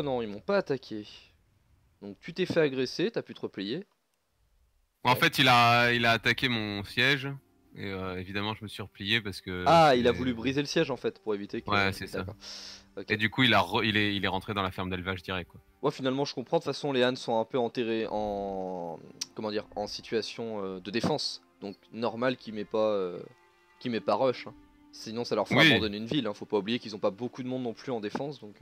Surprenant, ils m'ont pas attaqué. Donc tu t'es fait agresser, t'as pu te replier. En fait, il a, il a attaqué mon siège. Et euh, évidemment, je me suis replié parce que. Ah, il a voulu briser le siège en fait pour éviter que. Ouais, c'est ça. Et du coup, il, a re- il, est, il est rentré dans la ferme d'élevage direct. Quoi. Ouais, finalement, je comprends. De toute façon, les ânes sont un peu enterrés en. Comment dire En situation euh, de défense. Donc, normal qu'ils met pas. euh, met pas rush. hein. Sinon, ça leur fera Oui. abandonner une ville. hein. Faut pas oublier qu'ils ont pas beaucoup de monde non plus en défense. Donc.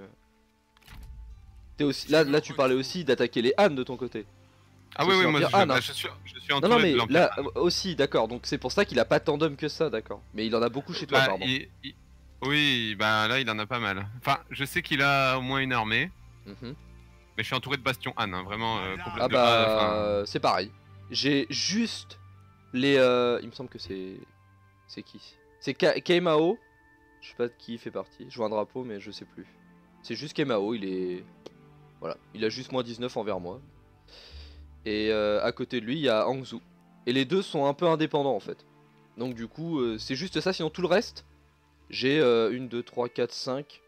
T'es aussi... là, là, tu parlais aussi d'attaquer les ânes de ton côté. Ah oui, oui, moi je, Han, bah, hein. je suis, je suis Non, mais de là aussi, d'accord. Donc, c'est pour ça qu'il a pas tant d'hommes que ça, d'accord. Mais il en a beaucoup chez toi, Bah, pardon. il- il- Oui, bah là il en a pas mal. Enfin, je sais qu'il a au moins une armée, Mhm. mais je suis entouré de bastions Han, hein, vraiment euh, complètement. Ah bah, euh, c'est pareil. J'ai juste les. euh, Il me semble que c'est. C'est qui? C'est Keimao. Je sais pas de qui il fait partie. Je vois un drapeau, mais je sais plus. C'est juste Keimao, il est. Voilà, il a juste moins 19 envers moi. Et euh, à côté de lui, il y a Hangzhou. Et les deux sont un peu indépendants en fait. Donc du coup, euh, c'est juste ça, sinon tout le reste, j'ai euh, 1, 2, 3, 4, 5.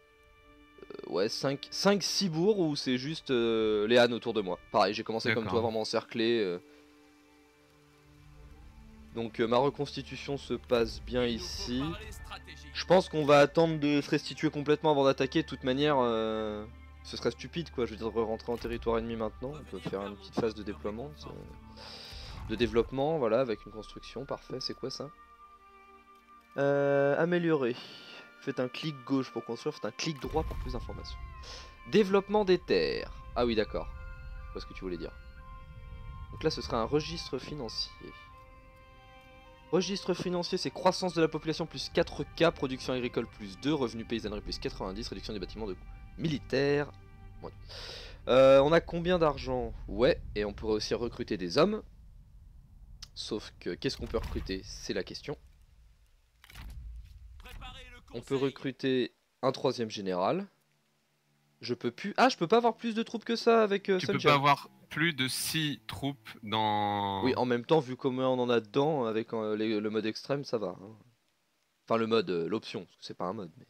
euh, ouais, 5, 5, 6 bourgs où c'est juste les ânes autour de moi. Pareil, j'ai commencé comme toi, vraiment encerclé. Donc ma reconstitution se passe bien ici. Je pense qu'on va attendre de se restituer complètement avant d'attaquer. De toute manière, ce serait stupide quoi. Je veux dire, rentrer en territoire ennemi maintenant. On peut faire une petite phase de déploiement, de développement, voilà, avec une construction. Parfait. C'est quoi ça? Euh, Améliorer. Faites un clic gauche pour construire. Faites un clic droit pour plus d'informations. Développement des terres. Ah oui, d'accord. Vois ce que tu voulais dire. Donc là, ce serait un registre financier. Registre financier, c'est croissance de la population plus 4K, production agricole plus 2, revenus paysannerie plus 90, réduction des bâtiments de coûts militaires. Ouais. Euh, on a combien d'argent? Ouais, et on pourrait aussi recruter des hommes. Sauf que, qu'est-ce qu'on peut recruter? C'est la question. On peut recruter un troisième général. Je peux plus... Ah, je peux pas avoir plus de troupes que ça avec euh, Tu peux pas avoir plus de 6 troupes dans. Oui, en même temps, vu combien on en a dedans, avec euh, les- le mode extrême, ça va. hein. Enfin, le mode, euh, l'option, parce que c'est pas un mode. Mais...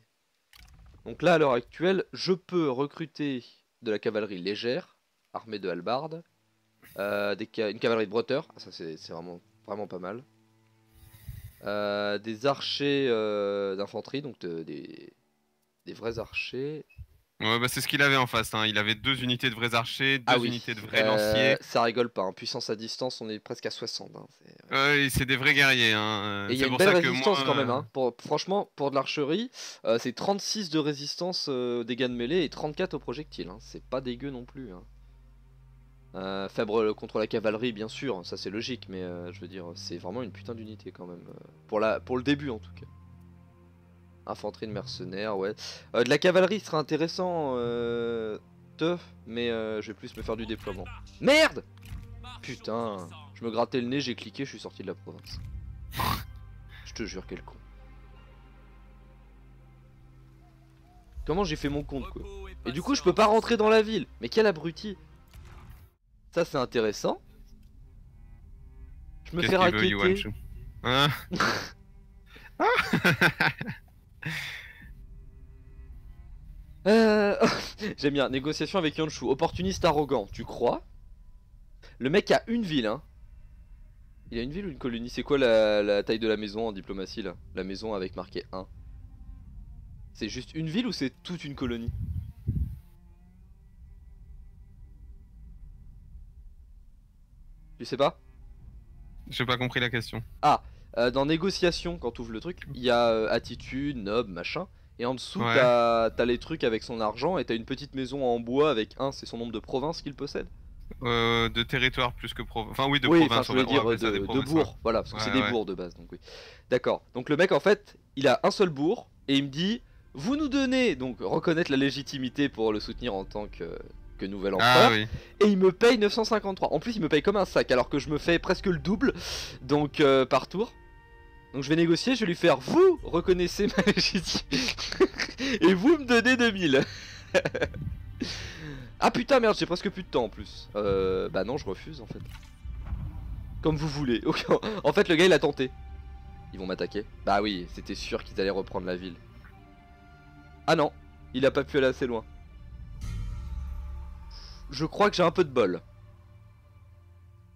Donc là, à l'heure actuelle, je peux recruter de la cavalerie légère, armée de halbardes, euh, ca- une cavalerie de bretteurs, ah, ça c'est vraiment, pas mal. Euh, des archers euh, d'infanterie, donc de- des, des vrais archers. Ouais, bah c'est ce qu'il avait en face. Hein. Il avait deux unités de vrais archers, deux Ah oui, unités de vrais euh, lanciers. ça rigole pas, en puissance à distance, on est presque à 60. hein, c'est- Ouais, c'est des vrais guerriers. Hein. Et il y a une belle résistance moi, quand même. euh, Hein. Pour, franchement, pour de l'archerie, euh, c'est 36 de résistance aux dégâts de mêlée et 34 aux projectiles. hein. C'est pas dégueu non plus. Hein. Faible contre la cavalerie, bien sûr, ça c'est logique, mais je veux dire, c'est vraiment une putain d'unité quand même. pour, la, pour le début en tout cas. Infanterie de mercenaires, ouais. Euh, de la cavalerie serait intéressant, euh, teuf, mais euh, je vais plus me faire du déploiement. Merde Putain, je me grattais le nez, j'ai cliqué, je suis sorti de la province. je te jure, quel con. Comment j'ai fait mon compte quoi? Et du coup, je peux pas rentrer dans la ville. Mais quel abruti Ça, c'est intéressant. Je me fais raqueter. Hein? Euh... J'aime bien. Négociation avec Yanshu. Opportuniste arrogant. Tu crois? Le mec a une ville, hein. Il a une ville ou une colonie? C'est quoi la, la taille de la maison en diplomatie là? La maison avec marqué 1. C'est juste une ville ou c'est toute une colonie? Tu sais pas? J'ai pas compris la question. Euh, dans négociation, quand tu ouvres le truc, il y a euh, attitude, noble, machin. Et en dessous, Ouais. t'as t'as les trucs avec son argent et t'as une petite maison en bois avec un, c'est son nombre de provinces qu'il possède. Euh, de territoire plus que province. Enfin, oui, de oui, province. enfin, je dire de, bourg, voilà, parce que Ouais, c'est des bourgs de base, donc oui. D'accord. Donc le mec, en fait, il a un seul bourg et il me dit, vous nous donnez, donc reconnaître la légitimité pour le soutenir en tant que, que nouvel empereur. Ah oui. et il me paye 953. En plus, il me paye comme un sac, alors que je me fais presque le double, donc euh, par tour. Donc je vais négocier, je vais lui faire vous reconnaissez ma légitimité et vous me donnez 2000. ah putain merde, j'ai presque plus de temps en plus. Euh, bah non, je refuse en fait. Comme vous voulez. En fait, le gars il a tenté. Ils vont m'attaquer. Bah oui, c'était sûr qu'ils allaient reprendre la ville. Ah non, il a pas pu aller assez loin. je crois que j'ai un peu de bol.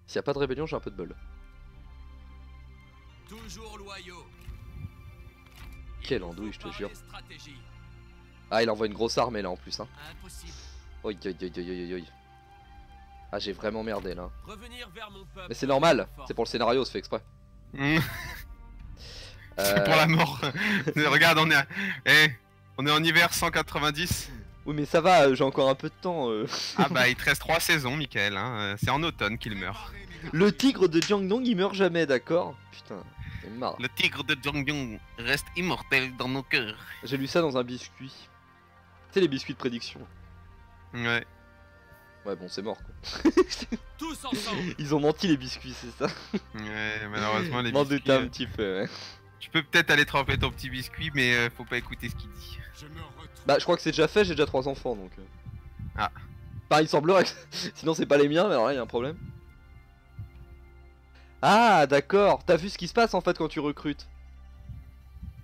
S'il y a pas de rébellion, j'ai un peu de bol. Toujours loyaux. Quelle andouille, je te jure. Ah, il envoie une grosse armée là en plus. Hein. Impossible. Oi, oi, oi, oi, oi, oi. Ah, j'ai vraiment merdé là. Revenir vers mon peuple. Mais c'est normal, c'est pour le scénario, c'est fait exprès. Mmh, C'est Euh, pour la mort. Regarde, on est, à- eh, on est en hiver 190. Oui, mais ça va, euh, j'ai encore un peu de temps. euh. Ah bah, il te reste 3 saisons, Michael. Hein. C'est en automne qu'il meurt. Le tigre de Jiangdong, il meurt jamais, d'accord? Putain, c'est. Le tigre de Jongyong reste immortel dans nos cœurs. J'ai lu ça dans un biscuit. Tu sais, les biscuits de prédiction. Ouais. Ouais, bon, c'est mort quoi. Tous ensemble. Ils ont menti les biscuits, c'est ça Ouais, malheureusement, les M'en biscuits. doutais un euh, petit peu, ouais. Tu peux peut-être aller tremper ton petit biscuit, mais euh, faut pas écouter ce qu'il dit. Je me. Bah, je crois que c'est déjà fait, j'ai déjà trois enfants donc. euh. Ah. Bah, il semblerait que. Sinon, c'est pas les miens, mais alors là, il y a un problème. Ah, d'accord. T'as vu ce qui se passe en fait quand tu recrutes?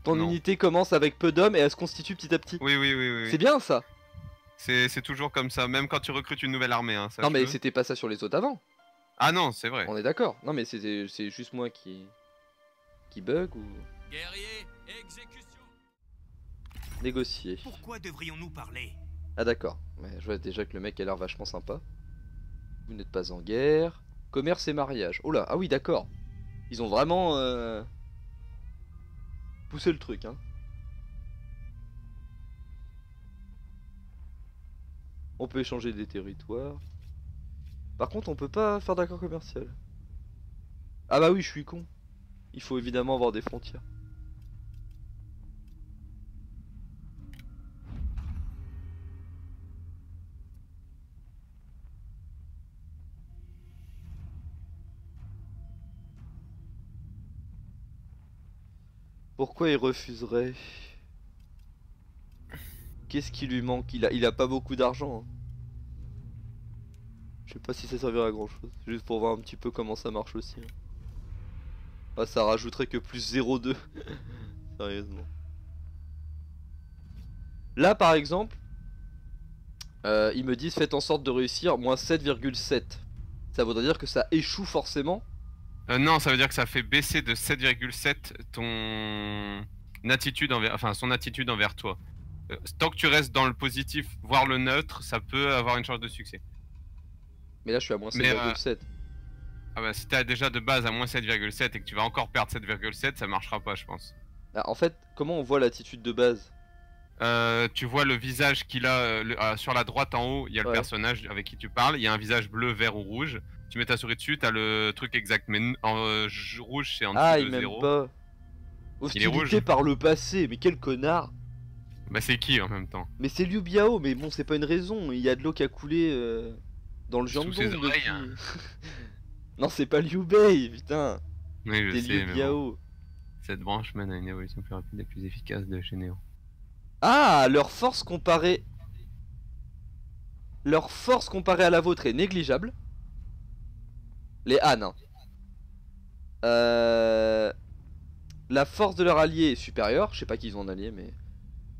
Ton Non. unité commence avec peu d'hommes et elle se constitue petit à petit. Oui, oui, oui, oui. C'est bien ça C'est c'est toujours comme ça, même quand tu recrutes une nouvelle armée. Hein, Non, mais c'était pas ça sur les autres avant. Ah non, c'est vrai. On est d'accord. Non, mais c'est juste moi qui. qui bug ou. Guerrier, exécution. négocier. Pourquoi devrions-nous parler? Ah, d'accord. Ouais, je vois déjà que le mec a l'air vachement sympa. Vous n'êtes pas en guerre. Commerce et mariage. Oh là, ah oui, d'accord. Ils ont vraiment. euh, poussé le truc, hein. On peut échanger des territoires. Par contre, on peut pas faire d'accord commercial. Ah bah oui, je suis con. Il faut évidemment avoir des frontières. Pourquoi il refuserait? Qu'est-ce qui lui manque? Il a, pas beaucoup d'argent. hein. Je sais pas si ça servira à grand chose. Juste pour voir un petit peu comment ça marche aussi. Ah, ça rajouterait que plus 0,2. Sérieusement. Là par exemple, euh, ils me disent faites en sorte de réussir moins 7,7. Ça voudrait dire que ça échoue forcément. Euh, non, ça veut dire que ça fait baisser de 7,7 ton attitude envers, enfin son attitude envers toi. Euh, tant que tu restes dans le positif, voire le neutre, ça peut avoir une chance de succès. Mais là je suis à moins Mais, euh, 7,7. Ah bah si t'as déjà de base à moins 7,7 et que tu vas encore perdre 7,7, ça marchera pas, je pense. Ah, en fait, comment on voit l'attitude de base? Euh, tu vois le visage qu'il a euh, le- euh, sur la droite en haut, il y a le personnage avec qui tu parles, il y a un visage bleu, vert ou rouge. Tu mets ta souris dessus, t'as le truc exact, mais en euh, rouge c'est en Ah, dessous il de m'aime 0. pas. Il est rouge. Hostilité par le passé, mais quel connard Bah c'est qui en même temps? Mais c'est Liu Biao, mais bon, c'est pas une raison. Il y a de l'eau qui a coulé euh, dans le Sous Jiangdong ses oreilles, hein. non, c'est pas Liu Bei, putain. Oui, je C'est sais, Liu mais bon. Biao. Cette branche mène à une évolution plus rapide et plus efficace de chez Neo. Ah, leur force comparée. Leur force comparée à la vôtre est négligeable. Les Han. hein. Euh... La force de leur allié est supérieure. Je sais pas qu'ils ont un allié, mais.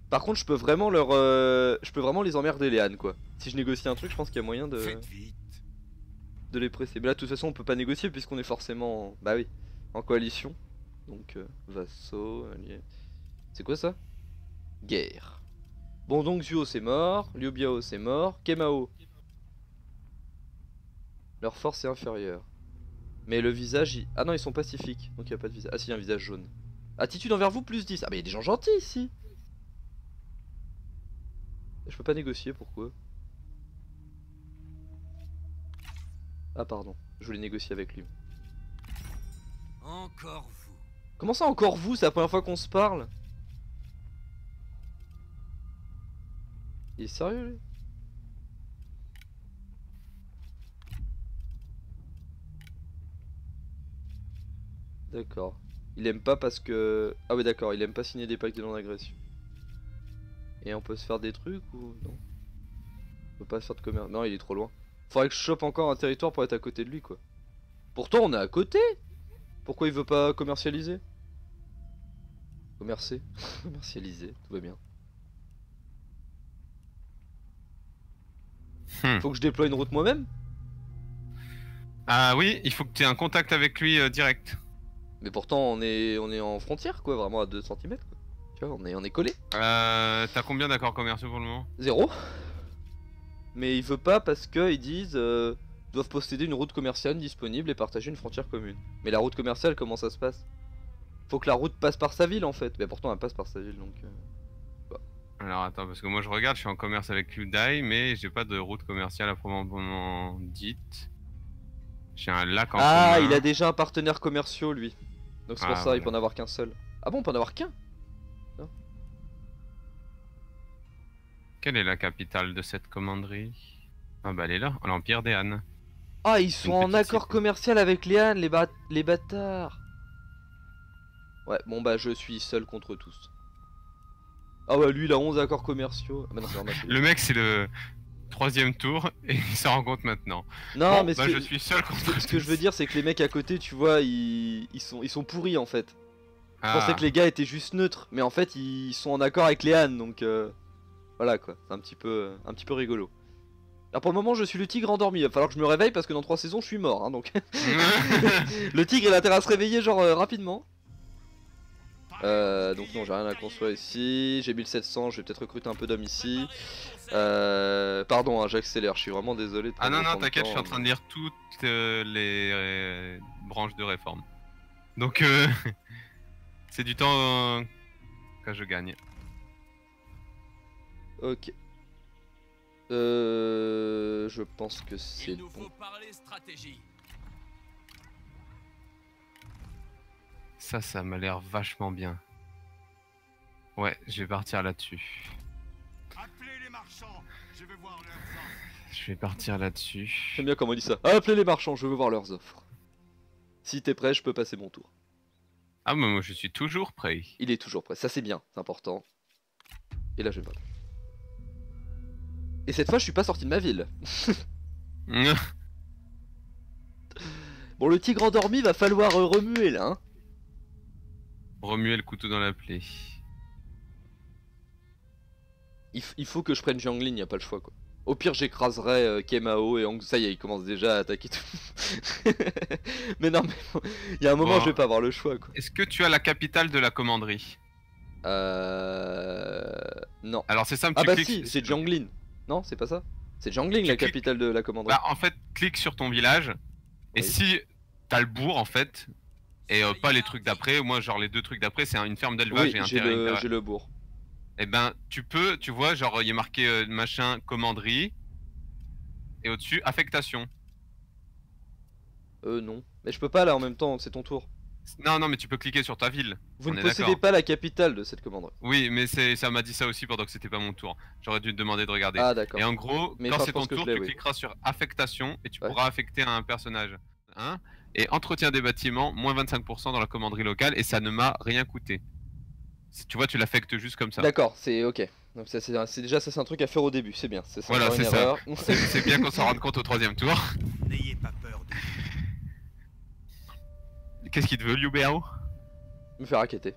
Par contre, je peux vraiment leur. euh, Je peux vraiment les emmerder, les Han, quoi. Si je négocie un truc, je pense qu'il y a moyen de, de les presser. Mais là, de toute façon, on peut pas négocier puisqu'on est forcément. en- Bah oui, en coalition. Donc, euh, vassaux, alliés. C'est quoi ça? Guerre. Bon, donc Zuo c'est mort, Liu Biao c'est mort, Kemao. Leur force est inférieure. Mais le visage. il- Ah non, ils sont pacifiques, donc il y a pas de visage. Ah si, il y a un visage jaune. Attitude envers vous, plus 10. Ah, mais il y a des gens gentils ici Je peux pas négocier, pourquoi? Ah, pardon, je voulais négocier avec lui. Encore vous. Comment ça encore vous? C'est la première fois qu'on se parle? Il est sérieux lui? D'accord. Il aime pas parce que... Ah ouais d'accord, il aime pas signer des pactes de non-agression. Et on peut se faire des trucs ou non? On peut pas se faire de commerce. Non, il est trop loin. Faudrait que je chope encore un territoire pour être à côté de lui quoi. Pourtant on est à côté Pourquoi il veut pas commercialiser? Commercer Commercialiser, tout va bien. Hmm. Faut que je déploie une route moi-même? Ah oui, il faut que tu aies un contact avec lui euh, direct. Mais pourtant, on est, on est en frontière, quoi, vraiment à 2 cm. Tu vois, on est, on est collé. Euh, T'as combien d'accords commerciaux pour le moment? Zéro. Mais il veut pas parce que ils disent euh, doivent posséder une route commerciale disponible et partager une frontière commune. Mais la route commerciale, comment ça se passe? Faut que la route passe par sa ville en fait. Mais pourtant, elle passe par sa ville donc. euh, Alors attends, parce que moi je regarde, je suis en commerce avec Hyundai, mais j'ai pas de route commerciale à proprement dite. J'ai un lac en Ah, commun. il a déjà un partenaire commercial lui. Donc c'est pour Ah, ça, il peut en avoir qu'un seul. Ah bon, on peut en avoir qu'un? Quelle est la capitale de cette commanderie? Ah bah elle est là, l'Empire des Han. Ah, ils sont en accord cité. commercial avec les Han, les, bat- les bâtards. Ouais, bon bah je suis seul contre tous. Ah ouais, lui il a 11 accords commerciaux. Ah bah non, Le mec c'est le troisième tour et il s'en rend compte maintenant. Non, Bon, mais bah que, je suis seul ce contre que- ce que je veux dire, c'est que les mecs à côté, tu vois, ils, ils sont, ils sont pourris en fait. Je Ah. pensais que les gars étaient juste neutres, mais en fait ils sont en accord avec les donc euh, voilà quoi. C'est un petit peu, un petit peu rigolo. Alors pour le moment, je suis le tigre endormi. Il va falloir que je me réveille parce que dans 3 saisons, je suis mort. Hein, donc le tigre, il a intérêt à se réveiller genre euh, rapidement. Euh, donc non, j'ai rien à construire ici. J'ai 1700, je vais peut-être recruter un peu d'hommes ici. Euh, pardon, hein, j'accélère. Je suis vraiment désolé. de ah non non t'inquiète, je suis en train de lire toutes euh, les euh, branches de réforme. Donc euh, c'est du temps que je gagne. Ok. Euh, je pense que c'est Il nous bon. Ça, ça m'a l'air vachement bien. Ouais, je vais partir là-dessus. Appelez les marchands, je vais voir leurs offres. Je vais partir là-dessus. J'aime bien comment il dit ça. Appelez les marchands, je veux voir leurs offres. Si t'es prêt, je peux passer mon tour. Ah, mais moi je suis toujours prêt. Il est toujours prêt, ça c'est bien, c'est important. Et là je vais pas. Et cette fois je suis pas sorti de ma ville. Bon le tigre endormi va falloir remuer là hein. Remuer le couteau dans la plaie. il, faut que je prenne Jiangling, y a pas le choix quoi. Au pire j'écraserai euh, Kemao et Hong... Ça y est, il commence déjà à attaquer tout. mais non mais il y a un moment Bon. je vais pas avoir le choix quoi. Est-ce que tu as la capitale de la commanderie? Euh... Non. Alors c'est simple, Ah tu bah cliques- si, c'est Jiangling. Non, c'est pas ça C'est Jiangling la cliques- capitale de la commanderie. Bah en fait, clique sur ton village. Et si t'as le bourg en fait, et euh, pas les trucs d'après, moi genre les deux trucs d'après c'est un- une ferme d'élevage oui, et un terrain. le, j'ai le bourg. Et ben tu peux, tu vois, genre il y a marqué euh, machin commanderie. Et au-dessus, affectation. Euh non. Mais je peux pas là en même temps, c'est ton tour. Non, non, mais tu peux cliquer sur ta ville. Vous On ne est possédez pas la capitale de cette commanderie. Oui, mais ça m'a dit ça aussi pendant que c'était pas mon tour. J'aurais dû te demander de regarder. Ah d'accord. et en gros, Mais quand c'est ton tour, tu oui. cliqueras sur affectation et tu Ouais. pourras affecter un personnage. Hein? Et entretien des bâtiments, moins 25% dans la commanderie locale et ça ne m'a rien coûté. Tu vois, tu l'affectes juste comme ça. D'accord, c'est ok. Donc ça, c'est, c'est déjà ça c'est un truc à faire au début, c'est bien. C'est, Voilà, c'est ça. C'est, c'est bien qu'on s'en rende compte au troisième tour. N'ayez pas peur de Qu'est-ce qu'il te veut, Liu Biao? Me faire raqueter.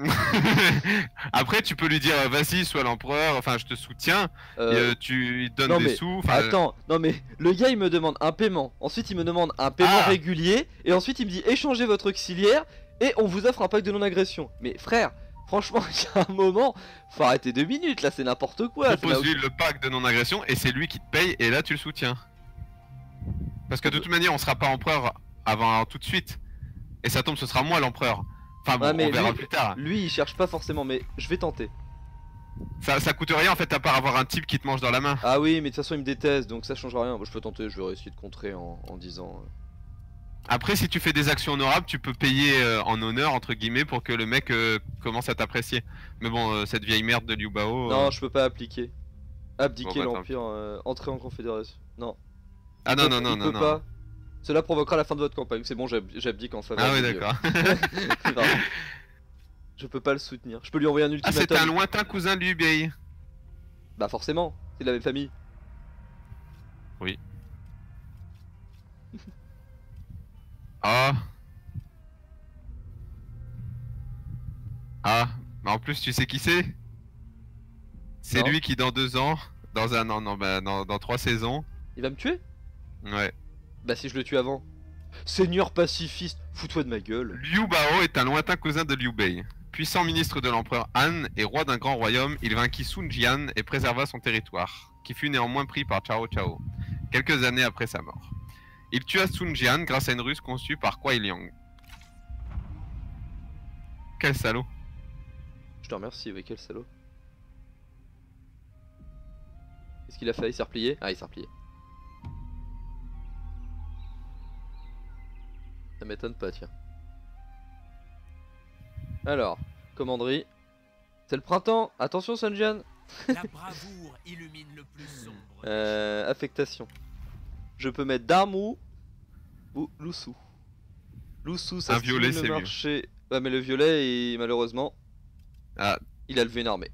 Après, tu peux lui dire, euh, vas-y, sois l'empereur, enfin, je te soutiens, Euh, euh, tu lui donnes non, des mais sous. Attends, non mais le gars il me demande un paiement, ensuite il me demande un paiement Ah. régulier, et ensuite il me dit échangez votre auxiliaire et on vous offre un pack de non-agression. Mais frère, franchement, il y a un moment, faut arrêter deux minutes là, c'est n'importe quoi. propose-lui le pack de non-agression et c'est lui qui te paye et là tu le soutiens. Parce que de toute manière on sera pas empereur avant tout de suite. Et ça tombe ce sera moi l'empereur. Enfin bon Ouais, mais on verra lui- plus tard. Lui il cherche pas forcément, mais je vais tenter. Ça, ça coûte rien en fait à part avoir un type qui te mange dans la main. Ah oui, mais de toute façon il me déteste donc ça changera rien. Bon, je peux tenter, je vais essayer de contrer en, en disant. euh, Après si tu fais des actions honorables tu peux payer euh, en honneur entre guillemets pour que le mec euh, commence à t'apprécier. Mais bon euh, cette vieille merde de Liu Bao. Non, je peux pas appliquer. Abdiquer Bon, bah, l'Empire, entrer en confédération. Non. Ah non Il non peut- non il non peut non. pas. Cela provoquera la fin de votre campagne. C'est bon, j'ab- j'abdique en faveur. Ah oui d'accord. Pardon. Je peux pas le soutenir. Je peux lui envoyer un ah c'est un ultimatum. lointain cousin de Liu. Bah forcément, c'est de la même famille. Ah. Ah. Mais en plus, tu sais qui c'est? C'est lui qui, dans deux ans, dans un an, non, bah, dans, dans trois saisons. Il va me tuer? Ouais. Bah si je le tue avant. Seigneur pacifiste, fous-toi de ma gueule. Liu Bao est un lointain cousin de Liu Bei. Puissant ministre de l'empereur Han et roi d'un grand royaume, il vainquit Sun Jian et préserva son territoire, qui fut néanmoins pris par Chao Chao, quelques années après sa mort. Il tua Sun Jian grâce à une ruse conçue par Kuai Liang. Quel salaud Je te remercie, oui, quel salaud. Qu'est-ce qu'il a fait Il s'est replié Ah, il s'est replié. Ça m'étonne pas, tiens. Alors, commanderie. C'est le printemps Attention, Sanjian La bravoure illumine le plus sombre. Euh, affectation. Je peux mettre Damu ou Lusu. Lusu, ça Un violet, stimule c'est mieux. Ouais, mais le violet, il- malheureusement, Ah, il a levé une armée.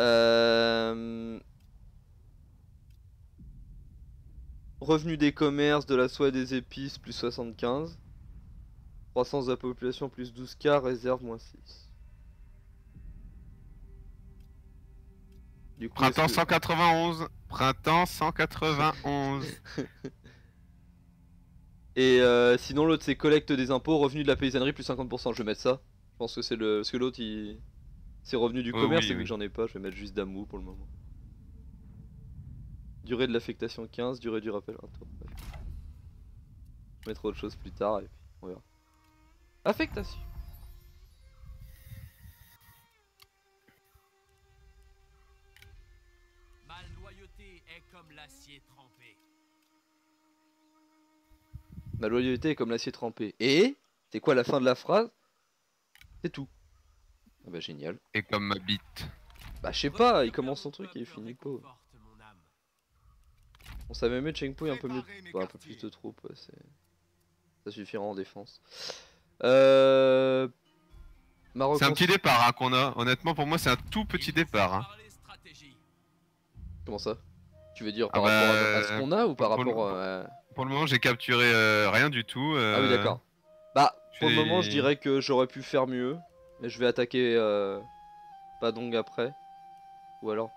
Euh... Revenu des commerces, de la soie et des épices, plus 75. Croissance de la population, plus 12K, réserve, moins 6. Du coup, printemps est-ce que- 191 Printemps 191 Et euh, sinon, l'autre c'est collecte des impôts, revenu de la paysannerie, plus 50%. Je vais mettre ça. Je pense que c'est le. Parce que l'autre il. C'est revenu du Oh commerce, oui, et vu que j'en ai pas, je vais mettre juste d'amou pour le moment. Durée de l'affectation 15, durée du rappel 1 tour. Ouais. Je mettrai autre chose plus tard et puis on verra. Affectation. Ma loyauté est comme l'acier trempé. Ma loyauté est comme l'acier trempé. Et C'est quoi la fin de la phrase? C'est tout. Ah bah génial. Et comme ma bite. Bah je sais pas, il commence son truc et il finit pas. On savait mettre Chengpo un peu mieux, un peu plus de troupes, ouais, c'est... ça suffira en défense. Euh... C'est un petit départ hein, qu'on a. Honnêtement, pour moi, c'est un tout petit départ. hein. Comment ça? Tu veux dire Ah par rapport à- bah, à, ce qu'on a ou par pour le- rapport à... Pour le moment, j'ai capturé euh, rien du tout. Ah oui euh, d'accord. Bah pour le moment je dirais que j'aurais pu faire mieux, mais je vais attaquer euh... Padong après. Ou alors...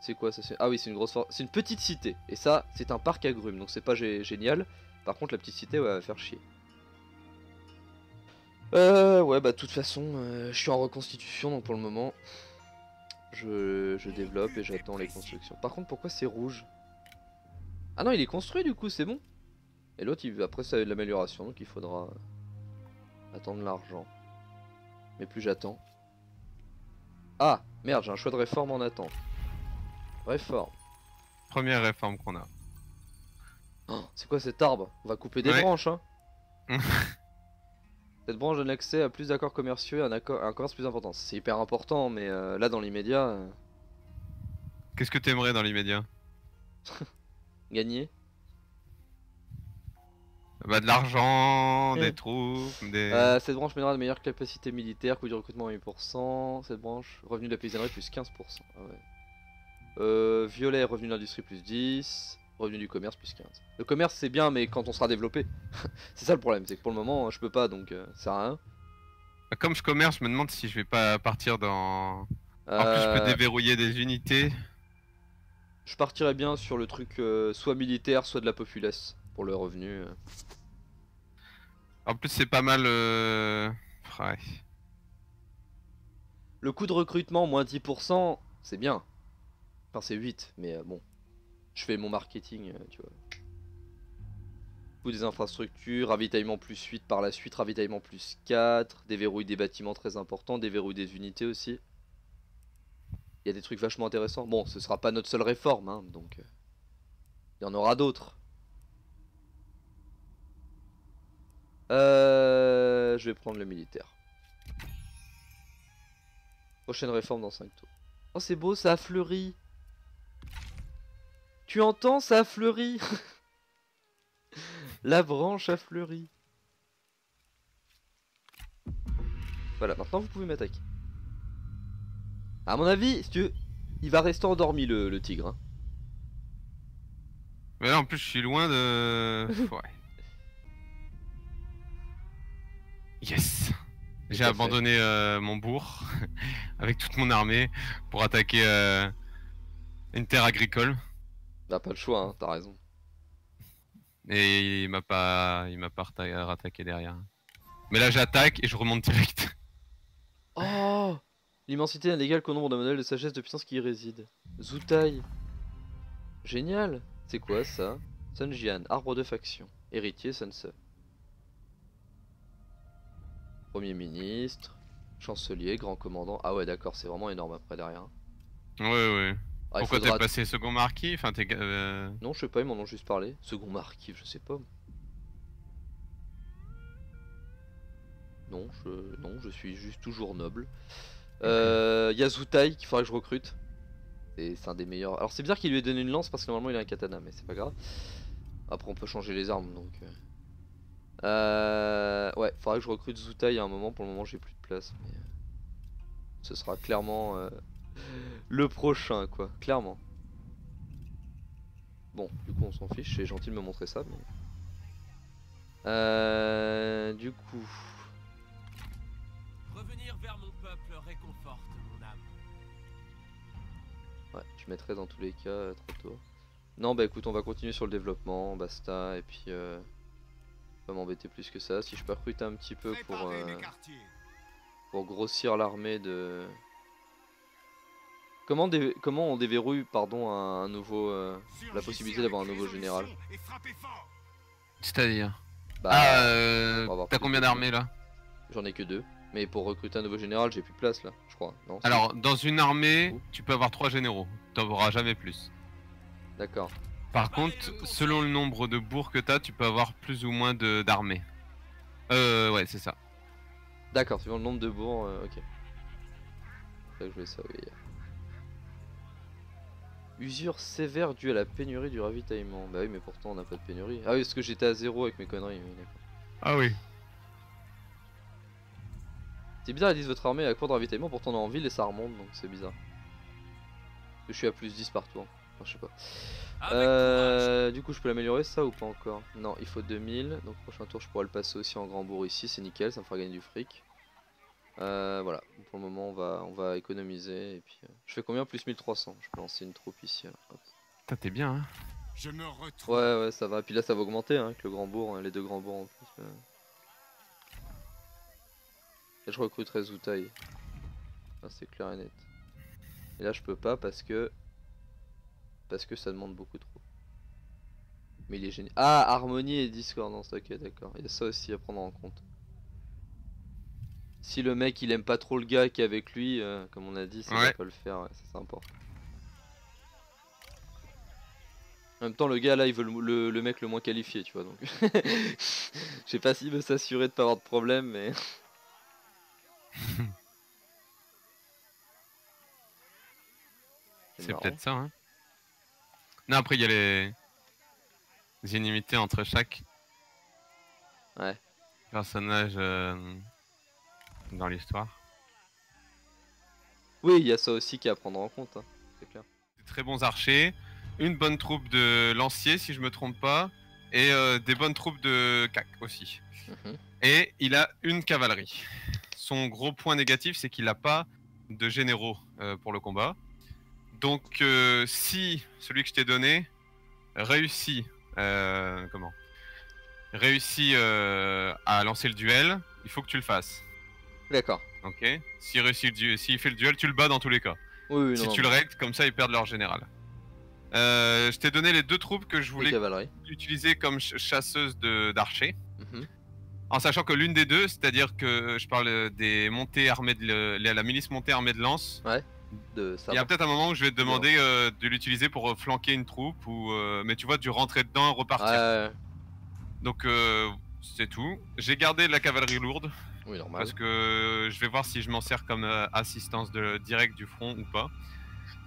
C'est quoi ça Ah oui c'est une grosse c'est une petite cité. Et ça c'est un parc agrumes donc c'est pas gé- génial. Par contre la petite cité va faire chier. Euh ouais bah de toute façon euh, je suis en reconstitution donc pour le moment je, je développe et j'attends les constructions. Par contre pourquoi c'est rouge? Ah non il est construit du coup c'est bon. Et l'autre après ça a eu de l'amélioration donc il faudra euh, attendre l'argent. Mais plus j'attends. Ah merde j'ai un choix de réforme en attente. Réforme. Première réforme qu'on a. Oh, c'est quoi cet arbre? On va couper des Ouais. branches hein Cette branche donne accès à plus d'accords commerciaux et un, accord, un commerce plus important. C'est hyper important mais euh, là dans l'immédiat, euh, Qu'est-ce que t'aimerais dans l'immédiat? Gagner. Bah de l'argent, Mm. des troupes, des... Euh, cette branche mènera de meilleures capacités militaires, coût du recrutement 8%. Cette branche, revenu de la paysannerie plus 15%. Ah ouais. Euh, violet, revenu de l'industrie plus 10. Revenu du commerce plus 15. Le commerce c'est bien, mais quand on sera développé. c'est ça le problème, c'est que pour le moment je peux pas donc euh, ça sert à rien. Bah, Comme je commerce, je me demande si je vais pas partir dans... En plus, je peux Euh, déverrouiller des unités. je partirais bien sur le truc euh, soit militaire, soit de la populace pour le revenu. euh. En plus, c'est pas mal... euh, Ouais. Le coût de recrutement, moins 10%, c'est bien. Enfin, c'est 8, mais euh, bon. Je fais mon marketing, euh, tu vois. Coût des infrastructures, ravitaillement plus 8 par la suite, ravitaillement plus 4, déverrouille des bâtiments très importants, déverrouille des unités aussi. Il y a des trucs vachement intéressants. Bon, ce sera pas notre seule réforme, hein, donc. euh, Il y en aura d'autres. Euh, je vais prendre le militaire. Prochaine réforme dans 5 tours. Oh c'est beau, ça a fleuri. Tu entends, ça a fleuri. La branche a fleuri. Voilà, maintenant vous pouvez m'attaquer. À mon avis, si tu veux, il va rester endormi le, le tigre. hein. Mais là, en plus, je suis loin de... Ouais. Yes J'ai abandonné euh, mon bourg avec toute mon armée pour attaquer euh, Une terre agricole. Bah, pas le choix, hein, t'as raison. Et il m'a pas, il m'a pas rattaqué derrière. Mais là j'attaque et je remonte direct. Oh L'immensité n'est légale qu'au nombre de modèles de sagesse de puissance qui y résident. Zoutai Génial C'est quoi ça? Sunjian, arbre de faction. Héritier Sunse. Premier ministre. Chancelier, grand commandant. Ah ouais d'accord, c'est vraiment énorme après derrière. Ouais ouais. Ah, Pourquoi t'es passé second marquis Enfin t'es. euh, Non, je sais pas, ils m'en ont juste parlé. Second marquis, je sais pas. Non, je, non, je suis juste toujours noble. Euh, y a Zoutai qu'il faudra que je recrute. C'est c'est un des meilleurs. Alors c'est bizarre qu'il lui ait donné une lance parce que normalement il a un katana, mais c'est pas grave. Après on peut changer les armes donc. euh. Euh, ouais, faudra que je recrute Zoutai à un moment. Pour le moment j'ai plus de place. Mais euh, ce sera clairement euh, le prochain quoi, clairement. Bon, du coup on s'en fiche, c'est gentil de me montrer ça, mais... Euh, du coup... Revenir vers mon peuple réconforte mon âme. Ouais, je mettrai dans tous les cas euh, trop tôt. Non bah écoute, on va continuer sur le développement, basta, et puis... Euh, pas m'embêter plus que ça. Si je peux recruter un petit peu pour, euh, pour grossir l'armée de... Comment, dé- comment on déverrouille pardon, un, un nouveau... euh, Surgissez possibilité d'avoir un nouveau général. C'est-à-dire. Bah, ah euh, T'as combien d'armées là J'en ai que deux. Mais pour recruter un nouveau général, j'ai plus de place là, je crois. Non, Alors dans une armée, Ouh. tu peux avoir trois généraux. T'en auras jamais plus. D'accord. Par contre, selon le nombre de bourgs que t'as, tu peux avoir plus ou moins de d'armées. Euh ouais c'est ça. D'accord, suivant le nombre de bourgs, euh, ok. Ça je voulais savoir. Usure sévère due à la pénurie du ravitaillement. Bah oui, mais pourtant on n'a pas de pénurie. Ah oui, parce que j'étais à zéro avec mes conneries. oui, d'accord. Ah oui. C'est bizarre, ils disent votre armée est à court de ravitaillement, pourtant on est en ville et ça remonte, donc c'est bizarre. Je suis à plus 10 partout. hein. Enfin, je sais pas. Avec Euh, du coup, je peux l'améliorer ça ou pas encore? Non, il faut 2000. Donc, prochain tour, je pourrais le passer aussi en grand bourg ici. C'est nickel, ça me fera gagner du fric. Euh, voilà, pour le moment, on va, on va économiser. Et puis, euh, je fais combien Plus 1300. Je peux lancer une troupe ici. Putain, t'es bien hein. Je me retrouve. Ouais, ouais, ça va. Puis là, ça va augmenter hein, avec le grand bourg, hein, les deux grands bourgs en plus. euh. Et je recruterai Zoutai. Ça, c'est clair et net. Et là, je peux pas parce que. Parce que ça demande beaucoup trop. Mais il est génial. Ah, harmonie et discordance. Ok, d'accord. Il y a ça aussi à prendre en compte. Si le mec il aime pas trop le gars qui est avec lui, euh, comme on a dit, ça va Ouais. pas le faire. Ouais, ça, c'est important. En même temps, le gars là, il veut le, le- le mec le moins qualifié, tu vois. Donc, je sais pas s'il veut s'assurer de pas avoir de problème, mais. C'est peut-être ça hein. Non après il y a les... les inimitiés entre chaque Ouais. personnage euh, dans l'histoire. Oui, il y a ça aussi qui est à prendre en compte. hein, C'est clair. Des très bons archers, une bonne troupe de lanciers si je me trompe pas, et euh, des bonnes troupes de cac aussi. Mhm. Et il a une cavalerie. Son gros point négatif, c'est qu'il n'a pas de généraux euh, pour le combat. Donc, euh, si celui que je t'ai donné réussit, euh, comment? Réussit euh, à lancer le duel, il faut que tu le fasses. D'accord. Ok S'il réussit s'il fait le duel, tu le bats dans tous les cas. Oui, oui, si non, tu le règles, comme ça, ils perdent leur général. Euh, je t'ai donné les deux troupes que je voulais cavaleries. utiliser comme ch- chasseuse d'archers. Mhm. En sachant que l'une des deux, c'est-à-dire que je parle des montées armées de le- la milice montée armée de lance, De ça. il y a peut-être un moment où je vais te demander euh, de l'utiliser pour euh, flanquer une troupe ou euh, mais tu vois du rentrer dedans repartir. Ouais, Donc c'est tout. J'ai gardé la cavalerie lourde oui, normal. parce que je vais voir si je m'en sers comme euh, assistance de direct du front ou pas.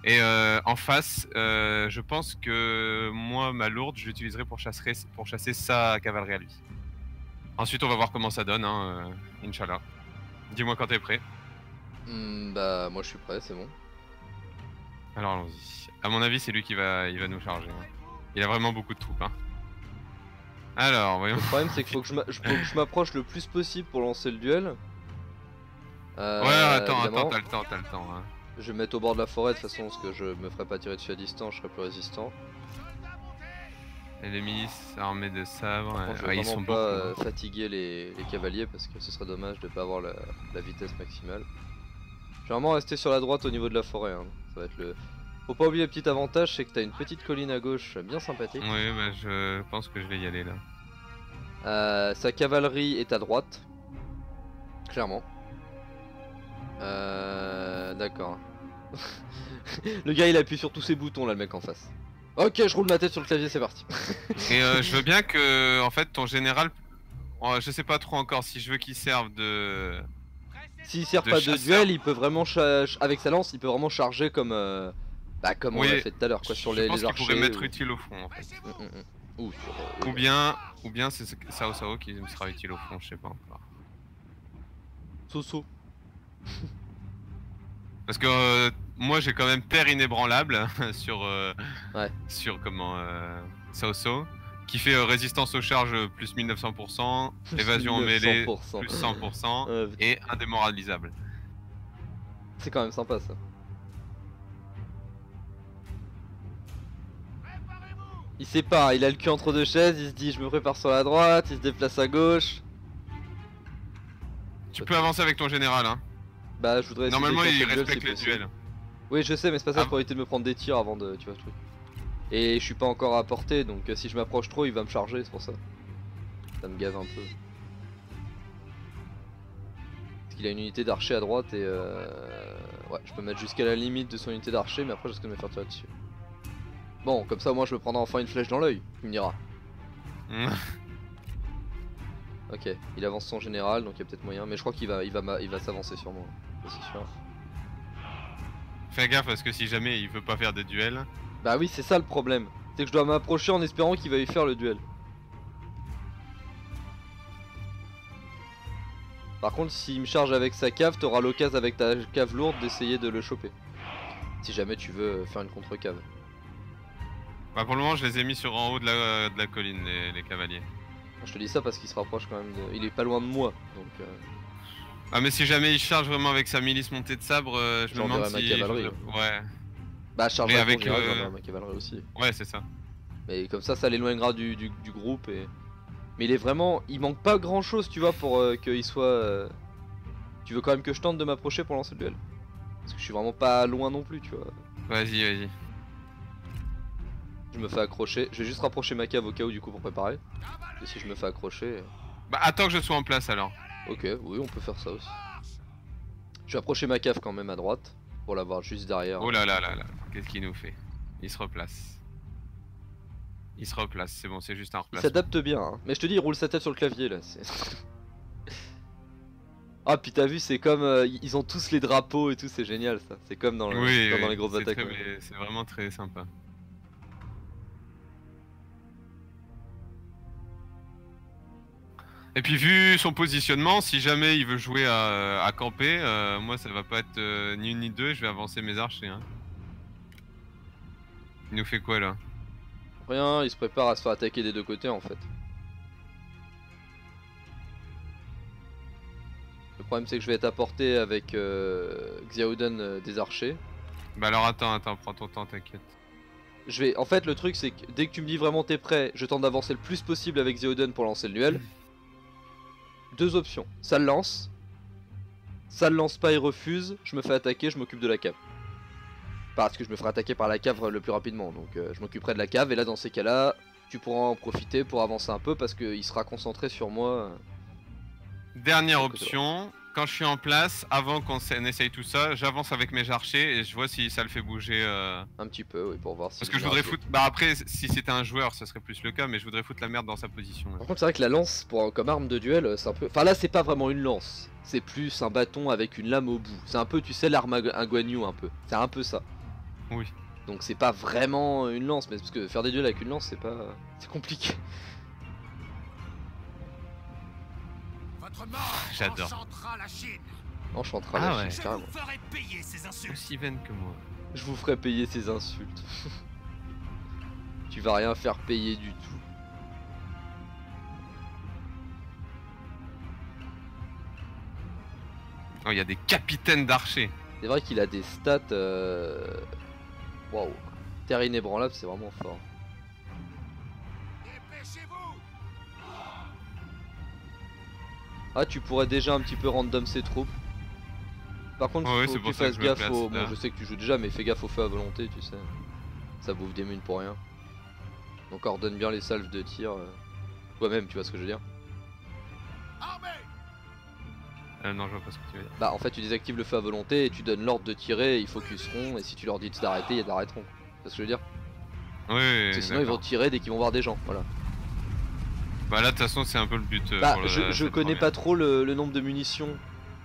Et euh, en face, euh, je pense que moi ma lourde, je l'utiliserai pour chasser pour chasser sa cavalerie à lui. Ensuite, on va voir comment ça donne, hein, euh, Inch'Allah. Dis-moi quand t'es prêt. Hmm, bah, moi je suis prêt, c'est bon. Alors allons-y. À mon avis, c'est lui qui va, il va nous charger. hein. Il a vraiment beaucoup de troupes. Hein. Alors, voyons. Le problème, c'est qu'il faut que je m'approche le plus possible pour lancer le duel. Euh, ouais, attends, évidemment. attends, t'as le temps, t'as le temps. hein. Je vais me mettre au bord de la forêt de toute façon parce que je me ferai pas tirer dessus à distance, je serai plus résistant. Et les milices armées de sabres, Par contre, ouais, vais ils sont pas euh, fatiguer les, les cavaliers parce que ce serait dommage de pas avoir la, la vitesse maximale. Je vais vraiment rester sur la droite au niveau de la forêt. hein. Ça va être le. Faut pas oublier le petit avantage, c'est que t'as une petite colline à gauche bien sympathique. Oui, bah, je pense que je vais y aller là. Euh, sa cavalerie est à droite. Clairement. Euh, D'accord. le gars il appuie sur tous ses boutons là, le mec en face. Ok, je roule ma tête sur le clavier, c'est parti. Et euh, je veux bien que, en fait, ton général, euh, je sais pas trop encore si je veux qu'il serve de. S'il sert De pas de duel, il peut vraiment avec sa lance, il peut vraiment charger comme euh, bah comme on l'a fait tout à l'heure quoi sur je les, pense les qu'il archers. pourrait m'être ou- utile au front. En fait. Mm, mm, mm. Sur, euh, Ou bien, ou bien c'est ce- Sao Sao qui me sera utile au front, je sais pas encore. Soso. Parce que euh, moi j'ai quand même terre inébranlable sur euh, Ouais. sur comment euh, Sao Sao qui fait euh, résistance aux charges plus 1900%, évasion en mêlée 900%. plus 100% Euh, et indémoralisable. c'est quand même sympa ça. Il sait pas, il a le cul entre deux chaises, il se dit je me prépare sur la droite, il se déplace à gauche. Tu peux avancer avec ton général hein. Bah je voudrais Normalement il déclencher le duel, respecte les duels. Oui je sais mais c'est pas ça Ah. pour éviter de me prendre des tirs avant de tu vois le truc. Et je suis pas encore à portée donc euh, si je m'approche trop il va me charger c'est pour ça. Ça me gave un peu. Parce qu'il a une unité d'archer à droite et euh... Ouais je peux mettre jusqu'à la limite de son unité d'archer mais après je risque de me faire tirer dessus. Bon comme ça moi je me prendrai enfin une flèche dans l'œil, tu me diras. Ok, il avance son général donc il y a peut-être moyen mais je crois qu'il va, il va, il va s'avancer sur moi. ça, C'est sûr. Fais gaffe parce que si jamais il veut pas faire de duel, Bah oui, c'est ça le problème. C'est que je dois m'approcher en espérant qu'il va y faire le duel. Par contre, s'il me charge avec sa cave, t'auras l'occasion avec ta cave lourde d'essayer de le choper. Si jamais tu veux faire une contre-cave. Bah pour le moment je les ai mis sur en haut de la, de la colline les, les cavaliers. Je te dis ça parce qu'il se rapproche quand même de... Il est pas loin de moi, donc... euh, Ah mais si jamais il charge vraiment avec sa milice montée de sabre, euh, je me demande J'enverrai ma si... cavalerie, Ouais, Bah, charge Mais avec euh, ma cavalerie aussi. ouais c'est ça. Mais comme ça, ça l'éloignera du, du, du groupe et... Mais il est vraiment... Il manque pas grand chose, tu vois, pour euh, qu'il soit... euh, Tu veux quand même que je tente de m'approcher pour lancer le duel? Parce que je suis vraiment pas loin non plus, tu vois. Vas-y, vas-y. Je me fais accrocher. Je vais juste rapprocher ma cave au cas où, du coup, pour préparer. Et si je me fais accrocher... Bah attends que je sois en place alors. Ok, oui, on peut faire ça aussi. Je vais approcher ma cave quand même à droite. Pour l'avoir juste derrière. Oh là là là là, qu'est-ce qu'il nous fait? Il se replace. Il se replace, c'est bon, c'est juste un Il replacement. s'adapte bien, hein. mais je te dis, il roule sa tête sur le clavier là. ah, puis t'as vu, c'est comme. euh, ils ont tous les drapeaux et tout, c'est génial ça. C'est comme dans, le- Oui, comme dans les grosses attaques. C'est vraiment très sympa. Et puis vu son positionnement, si jamais il veut jouer à, à camper, euh, moi ça va pas être euh, ni une ni deux, je vais avancer mes archers. Hein. Il nous fait quoi là? Rien, il se prépare à se faire attaquer des deux côtés en fait. Le problème c'est que je vais être à portée avec euh, Xiaoden euh, des archers. Bah alors attends, attends, prends ton temps, t'inquiète. Je vais, en fait, le truc c'est que dès que tu me dis vraiment t'es prêt, je tente d'avancer le plus possible avec Xiaoden pour lancer le duel. Deux options, ça le lance, ça le lance pas et refuse, je me fais attaquer, je m'occupe de la cave. Parce que je me ferai attaquer par la cave le plus rapidement, donc euh, je m'occuperai de la cave et là dans ces cas-là, tu pourras en profiter pour avancer un peu parce qu'il sera concentré sur moi. Dernière option, quand je suis en place, avant qu'on essaye tout ça, j'avance avec mes archers et je vois si ça le fait bouger. euh, Un petit peu, oui, pour voir si. Parce que je voudrais foutre. Bah après, si c'était un joueur, ce serait plus le cas, mais je voudrais foutre la merde dans sa position. là. Par contre, c'est vrai que la lance, pour, comme arme de duel, euh, c'est un peu. Enfin, là, c'est pas vraiment une lance. C'est plus un bâton avec une lame au bout. C'est un peu, tu sais, l'arme à un guagnou, un peu. C'est un peu ça. Oui. Donc, c'est pas vraiment une lance, mais parce que faire des duels avec une lance, c'est pas. C'est compliqué. Votre mort J'adore. enchantera la Chine. Enchantera Ah la ouais. Chine, Je carrément. vous ferai payer ces insultes. Aussi vaine que moi. Je vous ferai payer ces insultes. tu vas rien faire payer du tout. Oh, il y a des capitaines d'archers. C'est vrai qu'il a des stats. euh, Waouh. Terre inébranlable, c'est vraiment fort. Ah, tu pourrais déjà un petit peu random ses troupes. Par contre, faut c'est que tu que fasses gaffe au. Bon, je sais que tu joues déjà, mais fais gaffe au feu à volonté, tu sais. Ça bouffe des munes pour rien. Donc ordonne bien les salves de tir. euh, Toi-même, tu vois ce que je veux dire. Euh, non, je vois pas ce que tu veux dire. Bah, en fait, tu désactives le feu à volonté et tu donnes l'ordre de tirer, ils focuseront, et si tu leur dis d'arrêter, ils arrêteront. Tu vois ce que je veux dire? Oui, Parce que sinon, ils vont tirer dès qu'ils vont voir des gens. Voilà. Bah là, de toute façon, c'est un peu le but. euh, Bah, pour le- je, connais première. pas trop le, le nombre de munitions,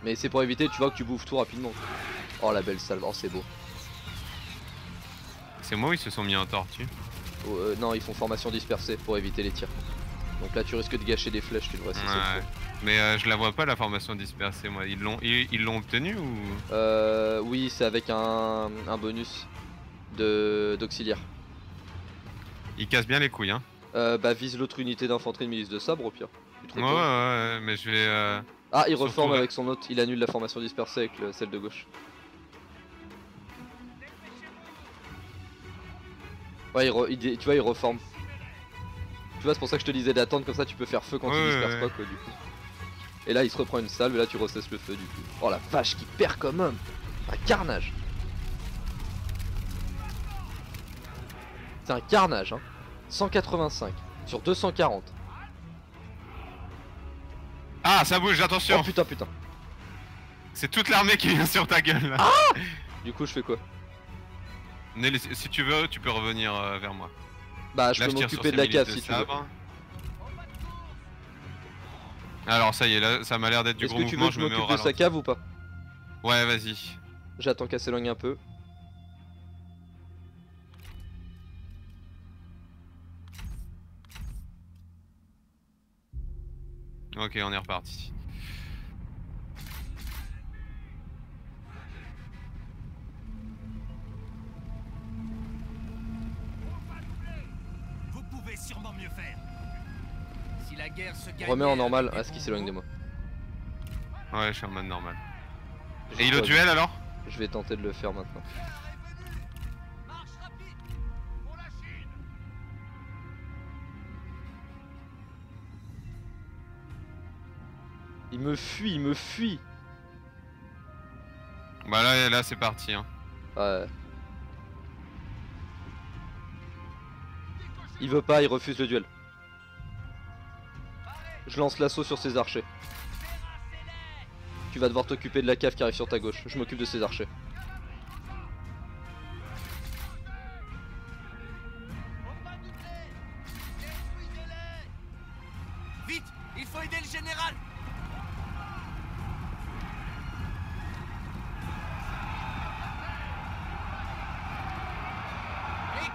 mais c'est pour éviter, tu vois, que tu bouffes tout rapidement. Oh la belle salve, oh c'est beau. C'est moi où ils se sont mis en tortue Oh, euh, non, ils font formation dispersée pour éviter les tirs. Donc là, tu risques de gâcher des flèches, tu devrais cesser le Ouais. feu. Mais euh, je la vois pas la formation dispersée, moi. Ils l'ont ils l'ont obtenue ou? Euh, oui, c'est avec un, un bonus de d'auxiliaire. ils cassent bien les couilles, hein Euh, bah, vise l'autre unité d'infanterie de milice de sabre au pire. Ouais, ouais, ouais, mais je vais. euh, Ah, il reforme avec son autre, il annule la formation dispersée avec le- celle de gauche. Ouais, il re- il tu vois, il reforme. Tu vois, c'est pour ça que je te disais d'attendre, comme ça tu peux faire feu quand Ouais, disperses ouais. pas, quoi, du coup. Et là, il se reprend une salve, et là, tu recesses le feu, du coup. Oh la vache, qui perd comme homme Un carnage C'est un carnage, hein 185 sur 240. Ah, ça bouge, Oh attention putain, putain. C'est toute l'armée qui vient sur ta gueule là. Du coup, je fais quoi? Nelly, si- tu veux, tu peux revenir euh, vers moi. Bah, je là, peux m'occuper de la cave si tu veux. Alors ça y est, là, ça m'a l'air d'être du Est-ce gros que tu veux mouvement, que je je me mets au m'occupe de sa cave ou pas? Ouais, vas-y. J'attends qu'elle s'éloigne un peu. Ok, on est reparti. Vous pouvez sûrement mieux faire. Si la guerre se gagne. Remets en normal à ce qu'il s'éloigne de moi. Ouais, je suis en mode normal. Et le duel alors? Je vais tenter de le faire maintenant. Il me fuit, il me fuit Bah là, là c'est parti. Hein. Ouais. Il veut pas, il refuse le duel. Je lance l'assaut sur ses archers. Tu vas devoir t'occuper de la cave qui arrive sur ta gauche. Je m'occupe de ses archers.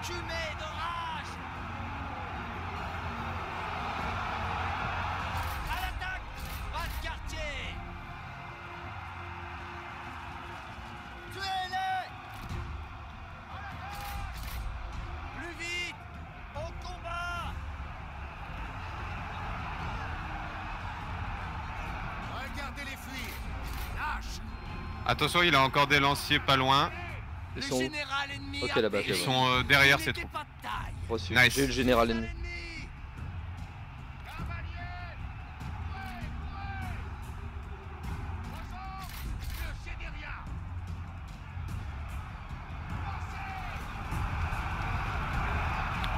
Écumé d'orage. À l'attaque Pas de quartier Tuez-les Plus vite Au combat. Regardez-les fuir Lâche. Attention, il a encore des lanciers pas loin. Ils Le sont général ennemi Ok, là-bas, Ils sont euh, derrière ces troupes. reçu. Nice. J'ai eu le général ennemi.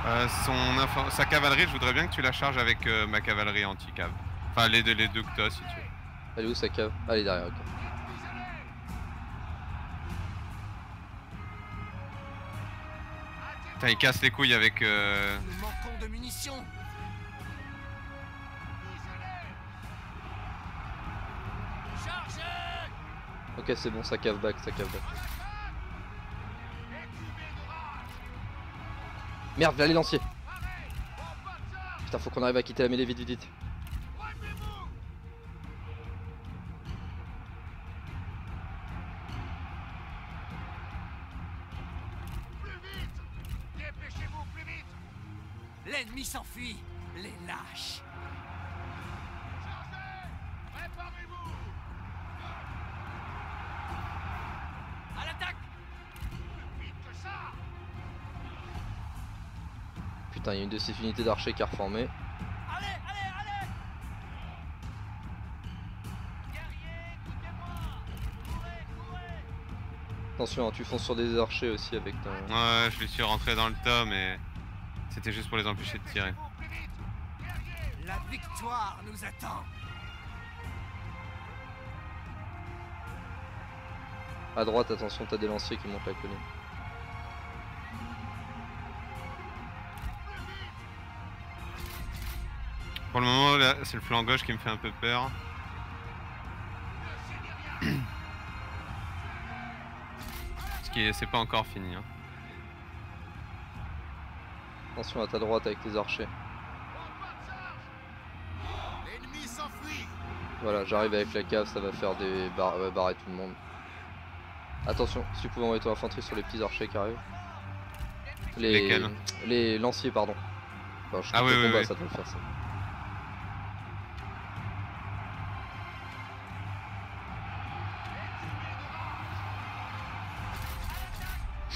Euh, son sa cavalerie, je voudrais bien que tu la charges avec euh, ma cavalerie anti-cave. Enfin, les deux, les deux que t'as, si tu veux. Elle est où sa cave? Ah, Elle est derrière, ok. Il casse les couilles avec. euh, Nous manquons de munitions. Ok, c'est bon, sa cave back, sa cave back. Merde, là les lanciers Putain, faut qu'on arrive à quitter la mêlée vite, vite, vite. L'ennemi s'enfuit Les lâches. Putain, il y a une de ces unités d'archers qui a reformé. Allez, allez, allez. Guerrier, Attention, hein, tu fonces sur des archers aussi avec ta... Ouais, je suis rentré dans le tas, mais c'était juste pour les empêcher de tirer. La victoire nous attend À droite, attention, t'as des lanciers qui montent la colline. Pour le moment, là, c'est le flanc gauche qui me fait un peu peur. Ce qui est, c'est pas encore fini. Hein. Attention à ta droite avec tes archers. L'ennemi s'enfuit Voilà, j'arrive avec la cave, ça va faire des bar euh, barrer tout le monde. Attention, si vous pouvez envoyer ton infanterie sur les petits archers qui arrivent. Les, Lesquels les lanciers, pardon. Enfin, je Ah oui, combat, oui. ça doit le faire ça.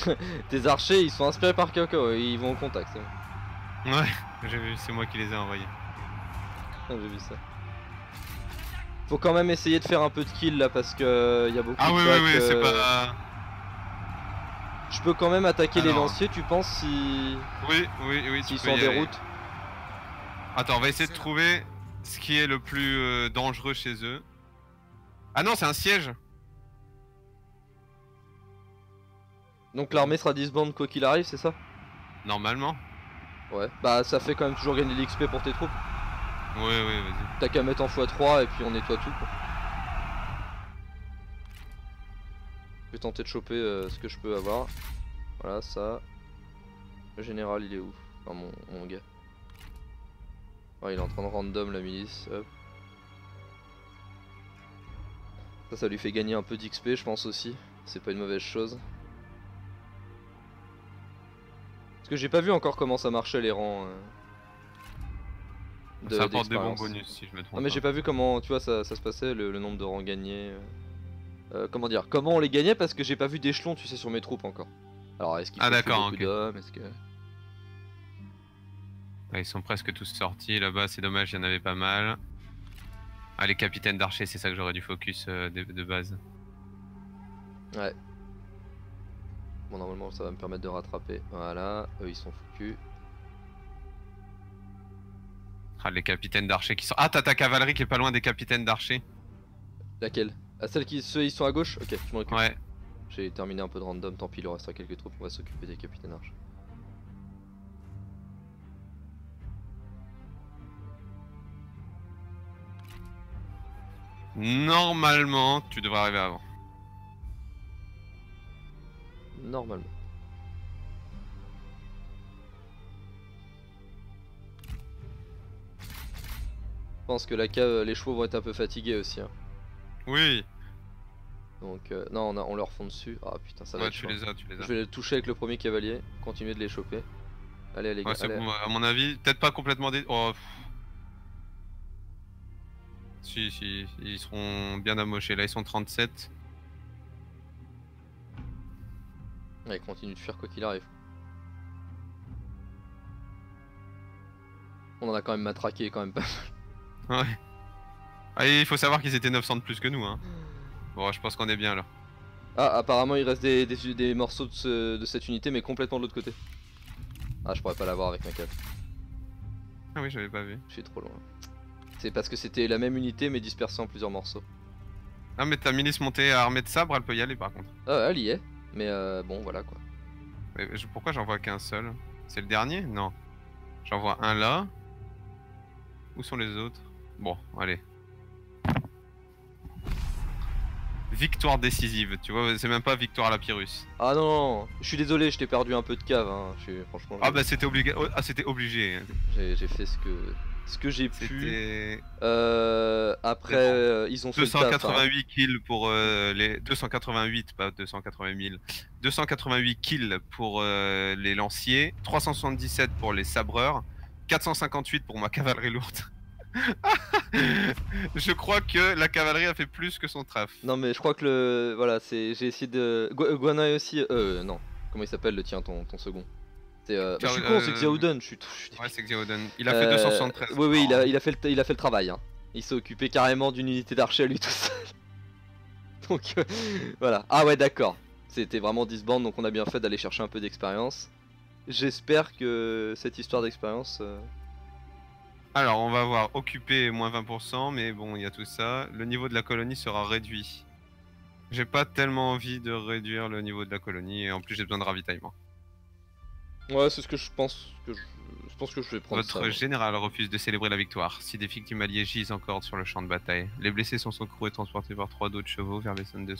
Tes archers, ils sont inspirés par Kyoko, ils vont au contact. Ouais, j'ai vu, c'est moi qui les ai envoyés. Ah, J'ai vu ça. Faut quand même essayer de faire un peu de kill là parce que il y a beaucoup Ah de oui, oui, bacs, oui, c'est euh, pas. Je peux quand même attaquer les lanciers, tu penses si Oui, oui, oui. s'ils sont en déroute Attends, on va essayer de trouver ce qui est le plus euh, dangereux chez eux. Ah non, c'est un siège. Donc l'armée sera disbande quoi qu'il arrive, c'est ça? Normalement. Ouais. Bah ça fait quand même toujours gagner de l'XP pour tes troupes. Oui, oui, vas-y. T'as qu'à mettre en x3 et puis on nettoie tout quoi. Je vais tenter de choper euh, ce que je peux avoir. Voilà ça. Le général il est où? Enfin mon, mon gars. Ouais, il est en train de random la milice. Hop. Ça, ça lui fait gagner un peu d'XP, je pense aussi. C'est pas une mauvaise chose. Parce que j'ai pas vu encore comment ça marchait les rangs. euh, de- ça apporte des bons bonus si je me trompe. Non mais j'ai pas vu comment, tu vois, ça, ça se passait, le, le nombre de rangs gagnés. euh. Euh, comment dire Comment on les gagnait parce que j'ai pas vu d'échelon, tu sais, sur mes troupes encore. Alors est-ce qu'il Ah, faut tuer d'accord, beaucoup ok. d'hommes Est-ce que... Ouais, ils sont presque tous sortis là-bas, c'est dommage, il y en avait pas mal. Ah, les capitaines d'archers, c'est ça que j'aurais dû focus euh, de, de base. Bon normalement ça va me permettre de rattraper. Voilà, eux ils sont foutus. Ah, les capitaines d'archers qui sont. Ah, t'as ta cavalerie qui est pas loin des capitaines d'archers. Laquelle? Ah celle qui... Ceux ils sont à gauche? Ok, je m'en occupe. Ouais. J'ai terminé un peu de random, tant pis il restera quelques troupes, on va s'occuper des capitaines arches. Normalement, tu devrais arriver avant. Normalement. Je pense que la cave, les chevaux vont être un peu fatigués aussi. hein. Oui, Donc euh, non, on, a, on leur fond dessus. Ah putain, ça va ouais, être tu les as, tu les as. Je vais les toucher avec le premier cavalier, continuer de les choper. Allez, allez, Ouais, allez. bon, à mon avis, peut-être pas complètement dé... Oh. Si, si, ils seront bien amochés. Là, ils sont 37. Ouais, continue de fuir quoi qu'il arrive. On en a quand même matraqué quand même pas. Ouais. Ah, et il faut savoir qu'ils étaient 900 de plus que nous. Hein. Bon, je pense qu'on est bien là. Ah, apparemment il reste des, des, des morceaux de, ce- de cette unité, mais complètement de l'autre côté. Ah, je pourrais pas l'avoir avec ma cave. Ah oui, j'avais pas vu. Je suis trop loin. C'est parce que c'était la même unité, mais dispersée en plusieurs morceaux. Ah, mais ta milice montée à armée de sabre, elle peut y aller par contre. Ah, elle y est. Mais euh, bon, voilà quoi. Mais je- pourquoi j'en vois qu'un seul? C'est le dernier? Non. J'en vois un là. Où sont les autres? Bon, allez. Victoire décisive, tu vois, c'est même pas victoire à la Pyrrhus. Ah non, je suis désolé, je t'ai perdu un peu de cave. Hein. Franchement, Ah bah c'était obligé. Ah, c'était obligé. j'ai fait ce que, ce que j'ai pu. Euh, après, euh, ils ont fait le taf, hein. 288 kills pour euh, les 288, pas 280 000. 288 kills pour les lanciers, 377 pour les sabreurs, 458 pour ma cavalerie lourde. Je crois que la cavalerie a fait plus que son traf. Non mais je crois que le, voilà, c'est, j'ai essayé de, Gu- Guanai aussi, euh, non, comment il s'appelle le tien, ton, ton second. C'était. euh, bah, je suis con, c'est euh, Xiaoden, je suis. je Ouais, c'est Xiaoden. Il a fait Euh, 273. Oui, oui, il a, il a fait le, il a fait le travail. Hein. Il s'est occupé carrément d'une unité d'archer à lui tout seul. donc euh, voilà. Ah ouais, d'accord. C'était vraiment disband, donc on a bien fait d'aller chercher un peu d'expérience. J'espère que cette histoire d'expérience. euh, Alors, on va voir occupé moins 20%, mais bon, il y a tout ça. Le niveau de la colonie sera réduit. J'ai pas tellement envie de réduire le niveau de la colonie, et en plus j'ai besoin de ravitaillement. Ouais, c'est ce que je pense que je, je pense que je vais prendre Votre ça. général refuse de célébrer la victoire. Si des victimes alliées gisent encore sur le champ de bataille, les blessés sont secourus et transportés par trois d'autres chevaux vers les zones de.